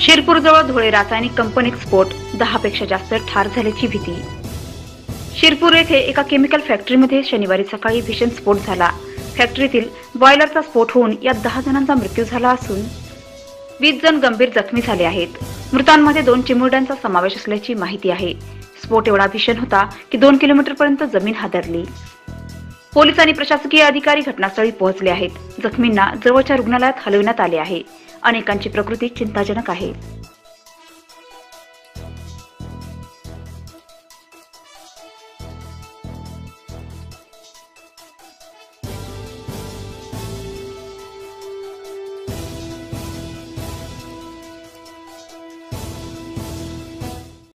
शिरपूरजवळ धुळे रासायनिक कंपनीत स्फोट दहा पेक्षा जास्त ठार झाल्याची भीती. शिरपूर येथे एका केमिकल फॅक्टरीमध्ये शनिवारी सकाळी भीषण स्फोट झाला. फॅक्टरीतील बॉयलरचा स्फोट होऊन यात दहा जणांचा मृत्यू झाला असून वीस जण गंभीर जखमी झाले आहेत. मृतांमध्ये दोन चिमुरड्यांचा समावेश असल्याची माहिती आहे. स्फोट एवढा भीषण होता की दोन किलोमीटरपर्यंत जमीन हादरली. पोलीस आणि प्रशासकीय अधिकारी घटनास्थळी पोहोचले आहेत. जखमींना जवळच्या रुग्णालयात हलविण्यात आले आहे. अनेकांची प्रकृती चिंताजनक आहे.